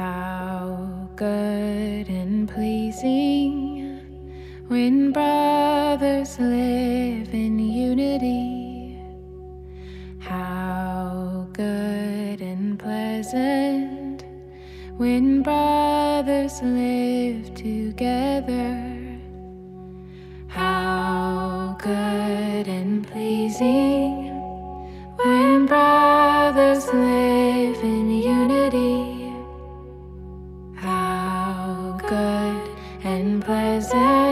How good and pleasing when brothers live in unity. How good and pleasant when brothers live together. How good and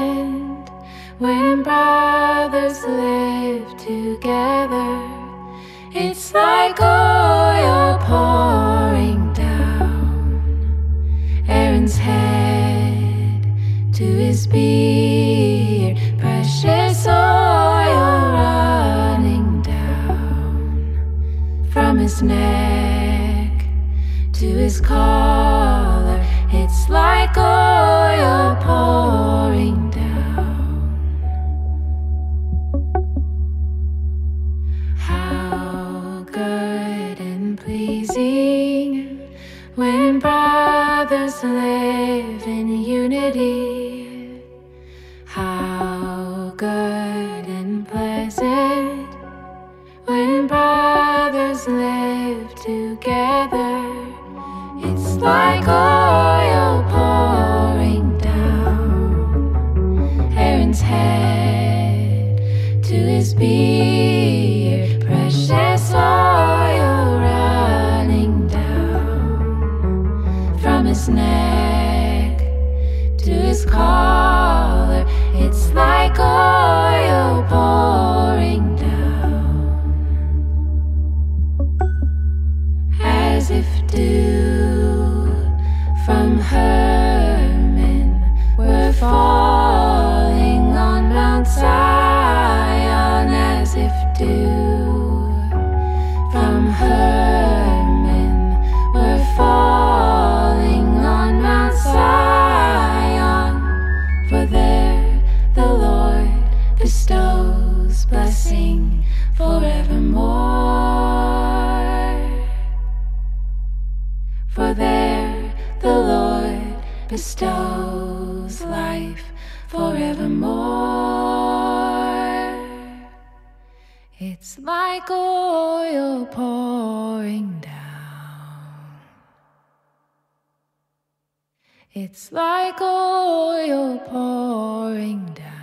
pleasant when brothers live together. It's like oil pouring down Aaron's head to his beard, precious oil running down from his neck to his collar. It's like oil pouring brothers live in unity. How good and pleasant when brothers live together. It's like oil pouring down Aaron's head to his beard, dew from Hermon. Were falling on Mount Zion, as if dew. From Hermon were falling on Mount Zion, for there the Lord bestows blessing forevermore. For there the Lord bestows life forevermore. It's like oil pouring down. It's like oil pouring down.